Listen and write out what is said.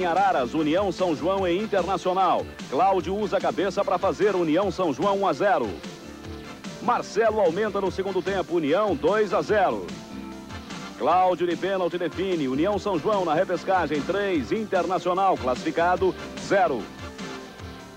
Em Araras, União São João e Internacional. Cláudio usa a cabeça para fazer União São João 1 a 0. Marcelo aumenta no segundo tempo, União 2 a 0. Cláudio de pênalti define, União São João na repescagem 3, Internacional classificado 0.